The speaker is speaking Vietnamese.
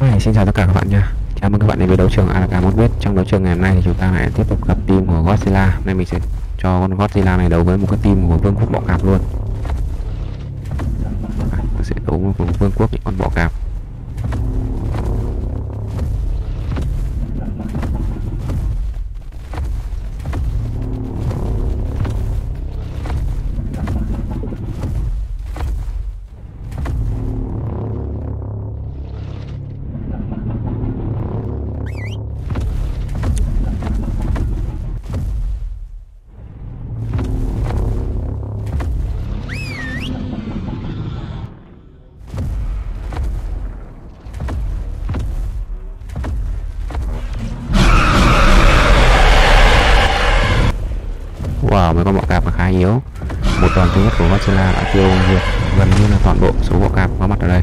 Hi, xin chào tất cả các bạn nha. Chào mừng các bạn đến với đấu trường ALK biết. Trong đấu trường ngày hôm nay thì chúng ta lại tiếp tục gặp team của Godzilla. Hôm nay mình sẽ cho con Godzilla này đấu với một cái team của Vương quốc Bọ Cạp luôn. À, Mình sẽ đấu với Vương quốc những con bọ cạp. Mới có bọ cạp là khá yếu. Một tuần thứ nhất của Godzilla đã tiêu diệt gần như là toàn bộ số bọ cạp có mặt ở đây.